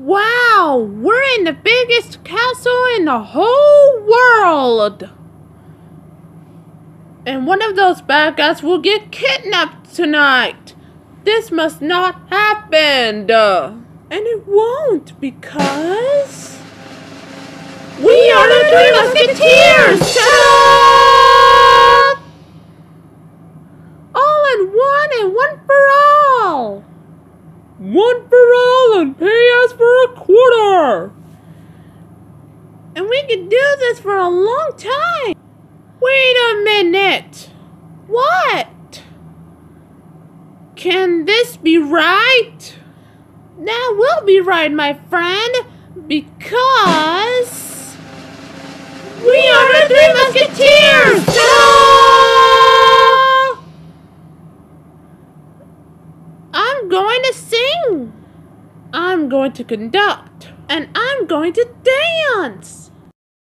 Wow, we're in the biggest castle in the whole world. And one of those bad guys will get kidnapped tonight. This must not happen. And it won't because. We are the Three Musketeers! Ta-da! All in one and one for all! One for all and pay us for a quarter! And we could do this for a long time! Wait a minute! What? Can this be right? That will be right, my friend, because. We are the Three Musketeers! Ta-da! I'm going to sing. I'm going to conduct. And I'm going to dance.